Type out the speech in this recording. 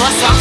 What's up?